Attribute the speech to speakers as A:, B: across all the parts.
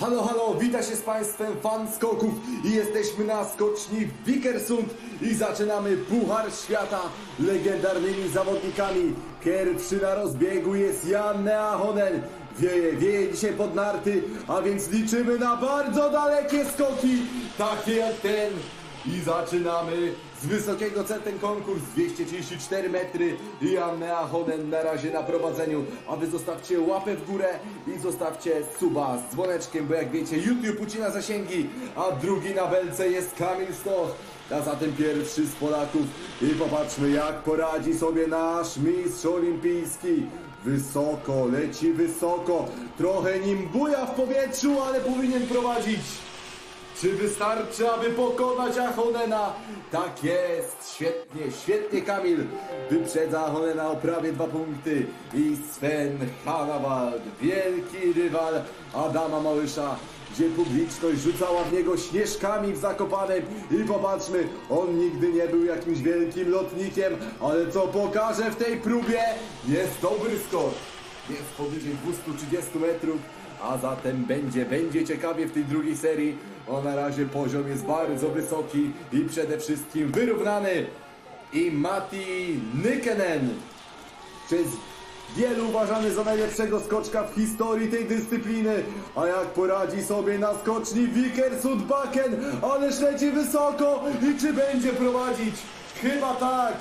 A: Halo, halo, wita się z Państwem fan skoków i jesteśmy na skoczni Wikersund i zaczynamy Puchar Świata legendarnymi zawodnikami. Pierwszy na rozbiegu jest Jan Neahonen. Wieje, wieje dzisiaj pod narty, a więc liczymy na bardzo dalekie skoki, takie jak ten. I zaczynamy. Z wysokiego C ten konkurs. 234 metry. I Hoden na razie na prowadzeniu. A wy zostawcie łapę w górę i zostawcie suba z dzwoneczkiem bo jak wiecie YouTube ucina zasięgi a drugi na belce jest Kamil Stoch. A zatem pierwszy z Polaków. I popatrzmy jak poradzi sobie nasz mistrz olimpijski. Wysoko, leci wysoko, trochę nim buja w powietrzu, ale powinien prowadzić. Czy wystarczy, aby pokonać Achonena? Tak jest, świetnie, świetnie Kamil. Wyprzedza Achonena o prawie dwa punkty. I Sven Hanawald, wielki rywal Adama Małysza, gdzie publiczność rzucała w niego śnieżkami w Zakopanem. I popatrzmy, on nigdy nie był jakimś wielkim lotnikiem, ale co pokaże w tej próbie? Jest dobry skok. Jest powyżej 230 metrów a zatem będzie, będzie ciekawie w tej drugiej serii. O na razie poziom jest bardzo wysoki i przede wszystkim wyrównany. I Mati Nykenen przez wielu uważany za najlepszego skoczka w historii tej dyscypliny. A jak poradzi sobie na skoczni Vikersund Baken, ależ leci wysoko i czy będzie prowadzić? Chyba tak.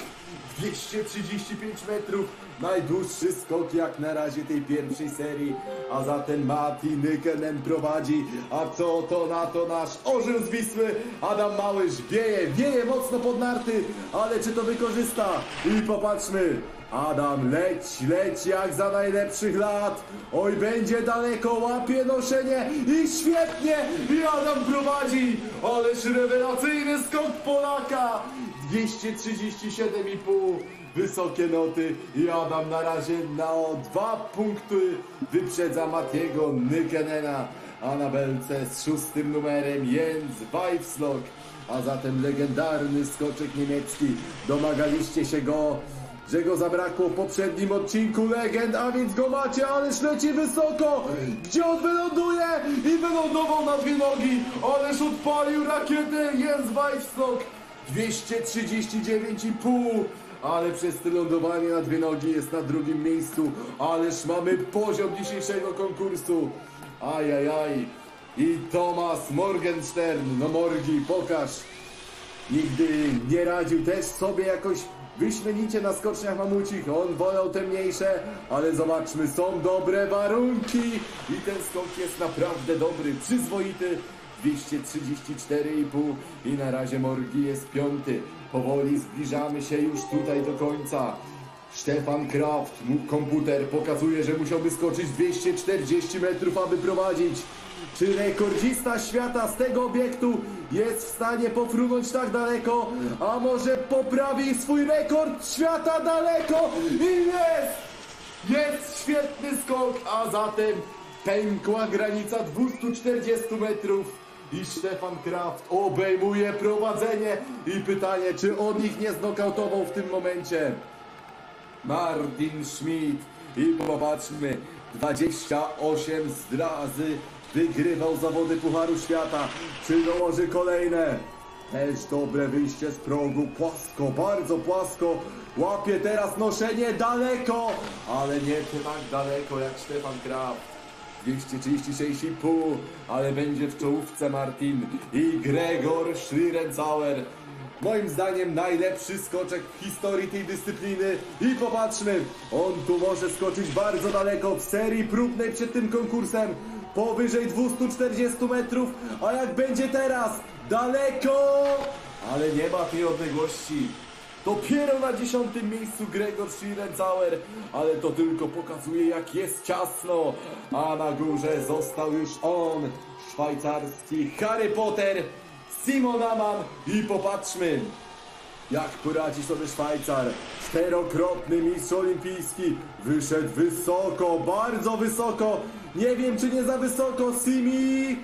A: 235 metrów, najdłuższy skok jak na razie tej pierwszej serii, a zatem Mati Nykenen prowadzi, a co to na to nasz orzeł z Wisły, Adam Małysz wieje, wieje mocno pod narty, ale czy to wykorzysta? I popatrzmy, Adam leć, leć jak za najlepszych lat, oj będzie daleko, łapie noszenie i świetnie, i Adam prowadzi, ależ rewelacyjny skok Polaka, 237,5 wysokie noty i Adam na razie na o dwa punkty wyprzedza Matiego Nykenena, a na belce z szóstym numerem Jens Weifslok, a zatem legendarny skoczek niemiecki. Domagaliście się go, że go zabrakło w poprzednim odcinku legend, a więc go macie, ależ leci wysoko! Gdzie on wyląduje? I wylądował na dwie nogi, ależ odpalił rakietę Jens Weifslok! 239,5 ale przez to lądowanie na dwie nogi jest na drugim miejscu. Ależ mamy poziom dzisiejszego konkursu. Ajajaj. I Thomas Morgenstern. No Morgi pokaż. Nigdy nie radził też sobie jakoś. Wyśmienicie na skoczniach mamucich. On wolał te mniejsze. Ale zobaczmy są dobre warunki. I ten skok jest naprawdę dobry przyzwoity 234,5 i na razie Morgi jest piąty. Powoli zbliżamy się już tutaj do końca. Stefan Kraft, komputer pokazuje, że musiałby skoczyć 240 metrów, aby prowadzić. Czy rekordzista świata z tego obiektu jest w stanie pofrunąć tak daleko? A może poprawi swój rekord świata daleko? I jest! Jest świetny skok, a zatem pękła granica 240 metrów i Stefan Kraft obejmuje prowadzenie i pytanie, czy on ich nie znokautował w tym momencie. Martin Schmidt i popatrzmy, 28 razy wygrywał zawody Pucharu Świata. Czy dołoży kolejne? Też dobre wyjście z progu, płasko, bardzo płasko. Łapie teraz noszenie daleko, ale nie tak daleko jak Stefan Kraft. 236,5, ale będzie w czołówce Martin i Gregor Schlierenzauer. Moim zdaniem najlepszy skoczek w historii tej dyscypliny i popatrzmy, on tu może skoczyć bardzo daleko w serii próbnej przed tym konkursem, powyżej 240 metrów, a jak będzie teraz, daleko, ale nie ma tej odległości. Dopiero na dziesiątym miejscu Gregor Schlierenzauer, ale to tylko pokazuje jak jest ciasno. A na górze został już on, szwajcarski Harry Potter, Simon Aman i popatrzmy. Jak poradzi sobie Szwajcar? Czterokrotny mistrz olimpijski. Wyszedł wysoko, bardzo wysoko. Nie wiem, czy nie za wysoko, Simi.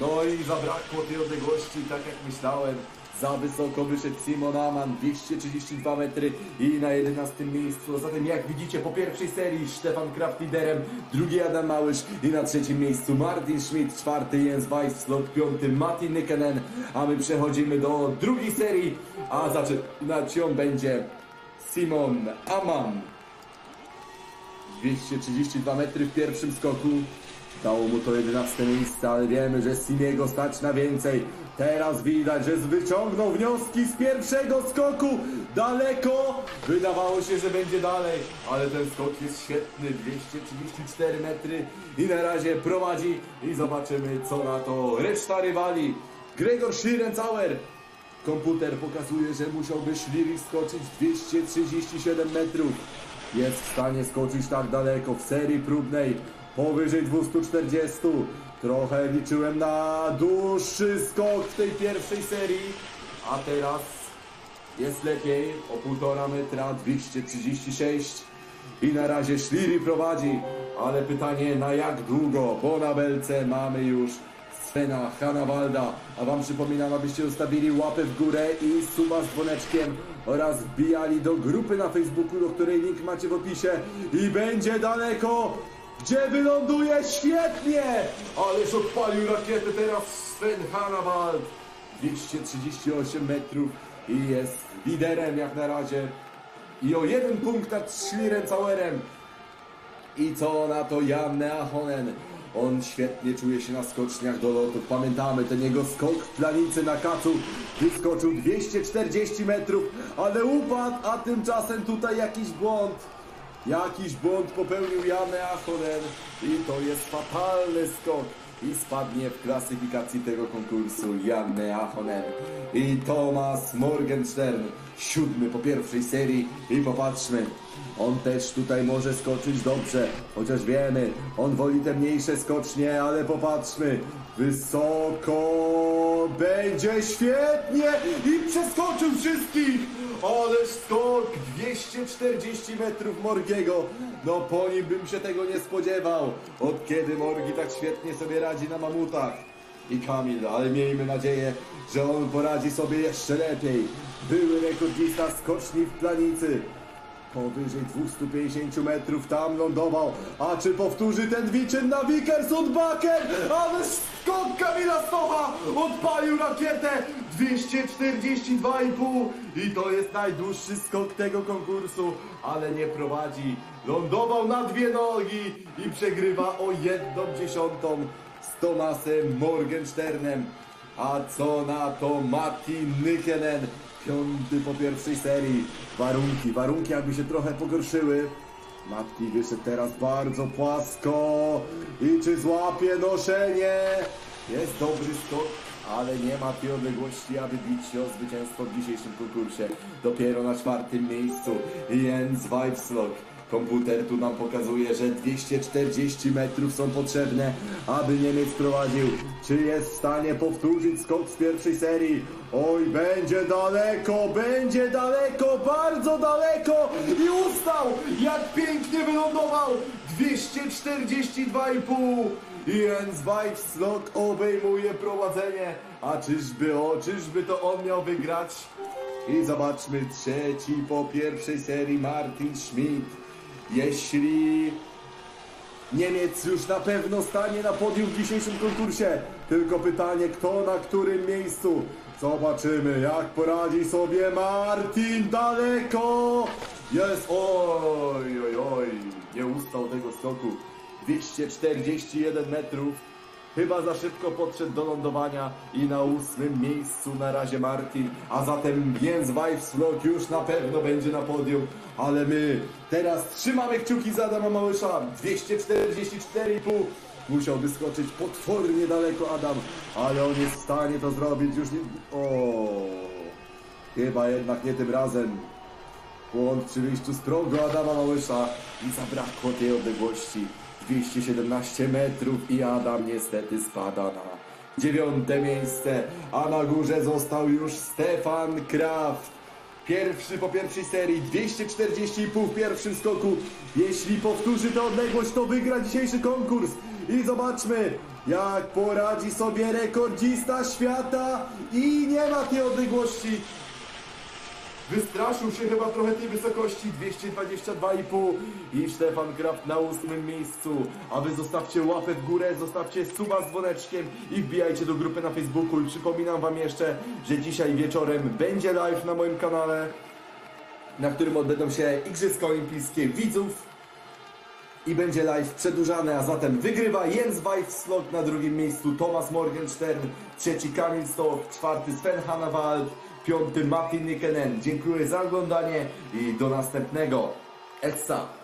A: No i zabrakło tej odległości, tak jak myślałem. Za wysoko wyszedł Simon Aman, 232 metry i na 11 miejscu. Zatem jak widzicie po pierwszej serii Stefan Kraft liderem, drugi Adam Małysz i na trzecim miejscu Martin Schmidt, czwarty Jens Weisslot, piąty Matti Nykenen, a my przechodzimy do drugiej serii, a zaczynać ją będzie Simon Aman. 232 metry w pierwszym skoku. Dało mu to 11 miejsce, ale wiemy, że Simiego stać na więcej. Teraz widać, że wyciągnął wnioski z pierwszego skoku. Daleko! Wydawało się, że będzie dalej, ale ten skok jest świetny. 234 metry i na razie prowadzi i zobaczymy co na to reszta rywali. Gregor Schlierenzauer Komputer pokazuje, że musiałby Schlieri skoczyć 237 metrów. Jest w stanie skoczyć tak daleko w serii próbnej powyżej 240. Trochę liczyłem na dłuższy skok w tej pierwszej serii, a teraz jest lepiej. O 1,5 metra 236 i na razie Schlieri prowadzi, ale pytanie na jak długo, bo na belce mamy już Svena Hanawalda, a wam przypominam, abyście zostawili łapę w górę i suba z dzwoneczkiem oraz wbijali do grupy na Facebooku, do której link macie w opisie. I będzie daleko, gdzie wyląduje świetnie, ależ odpalił rakietę teraz Sven Hanawald, 238 metrów i jest liderem jak na razie i o jeden punkt nad Schlierenzauerem i co na to Janne Ahonen? On świetnie czuje się na skoczniach do lotów. Pamiętamy ten jego skok w planicy na kacu. Wyskoczył 240 metrów, ale upadł, a tymczasem tutaj jakiś błąd. Jakiś błąd popełnił Janne Ahonen i to jest fatalny skok. I spadnie w klasyfikacji tego konkursu Janne Ahonen i Thomas Morgenstern. Siódmy po pierwszej serii i popatrzmy. On też tutaj może skoczyć dobrze, chociaż wiemy, on woli te mniejsze skocznie, ale popatrzmy. Wysoko będzie świetnie i przeskoczył wszystkich. Ależ skok 240 metrów Morgiego. No po nim bym się tego nie spodziewał. Od kiedy Morgi tak świetnie sobie radzi na mamutach. I Kamil, ale miejmy nadzieję, że on poradzi sobie jeszcze lepiej. Były rekordista skoczni w planicy. Powyżej 250 metrów tam lądował. A czy powtórzy ten wyczyn na Wikersundbakken? Ale skok Kamila Stocha odpalił rakietę 242,5 i to jest najdłuższy skok tego konkursu, ale nie prowadzi. Lądował na dwie nogi i przegrywa o jedną dziesiątą z Tomasem Morgensternem. A co na to Matti Nykenen? Piąty po pierwszej serii. Warunki, warunki jakby się trochę pogorszyły. Matti wyszedł teraz bardzo płasko. I czy złapie noszenie? Jest dobry skok, ale nie ma tej odległości, aby bić się o zwycięstwo w dzisiejszym konkursie. Dopiero na czwartym miejscu Jens Weibslok. Komputer tu nam pokazuje, że 240 metrów są potrzebne, aby Niemiec prowadził. Czy jest w stanie powtórzyć skok z pierwszej serii? Oj, będzie daleko, będzie daleko, bardzo daleko i ustał! Jak pięknie wylądował! 242,5 Jens Weisslok obejmuje prowadzenie. A czyżby, o, czyżby to on miał wygrać? I zobaczmy trzeci po pierwszej serii Martin Schmidt. Jeśli Niemiec już na pewno stanie na podium w dzisiejszym konkursie, tylko pytanie kto na którym miejscu. Zobaczymy jak poradzi sobie Martin daleko. Jest, oj, oj, oj, nie ustał tego skoku. 241 metrów. Chyba za szybko podszedł do lądowania i na ósmym miejscu na razie Martin, a zatem Jens Weissflok już na pewno będzie na podium, ale my teraz trzymamy kciuki za Adama Małysza, 244,5 musiałby skoczyć potwornie daleko Adam, ale on jest w stanie to zrobić już nie... O, chyba jednak nie tym razem. Błąd przy wyjściu z progu Adama Małysza i zabrakło tej odległości. 217 metrów i Adam niestety spada na dziewiąte miejsce, a na górze został już Stefan Kraft. Pierwszy po pierwszej serii, 240,5 w pierwszym skoku. Jeśli powtórzy tę odległość, to wygra dzisiejszy konkurs. I zobaczmy, jak poradzi sobie rekordzista świata i nie ma tej odległości. Wystraszył się chyba trochę tej wysokości 222,5 i Stefan Kraft na ósmym miejscu. A wy zostawcie łapę w górę, zostawcie suba z dzwoneczkiem i wbijajcie do grupy na Facebooku. I przypominam wam jeszcze, że dzisiaj wieczorem będzie live na moim kanale, na którym odbędą się Igrzyska Olimpijskie widzów i będzie live przedłużany, a zatem wygrywa Jens Weisslot na drugim miejscu, Thomas Morgenstern, trzeci Kamil Stoch, czwarty Sven Hannawald, piąty Martin Nikenen. Dziękuję za oglądanie i do następnego. Essa!